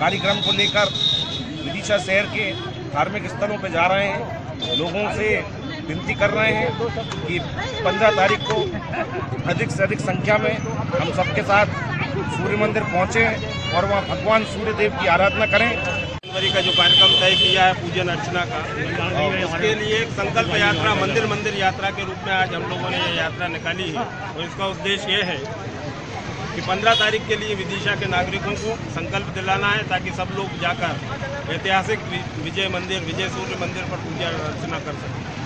कार्यक्रम को लेकर विदिशा शहर के धार्मिक स्थलों पर जा रहे हैं। लोगों से विनती कर रहे हैं कि 15 तारीख को अधिक से अधिक संख्या में हम सबके साथ सूर्य मंदिर पहुँचे और वहाँ भगवान सूर्य देव की आराधना करें। जनवरी का जो कार्यक्रम तय किया है पूजन अर्चना का और उसके लिए एक संकल्प यात्रा मंदिर मंदिर यात्रा के रूप में आज हम लोगों ने ये यात्रा निकाली है। और इसका उद्देश्य ये है कि 15 तारीख के लिए विदिशा के नागरिकों को संकल्प दिलाना है ताकि सब लोग जाकर ऐतिहासिक विजय मंदिर, विजय सूर्य मंदिर पर पूजा अर्चना कर सकें।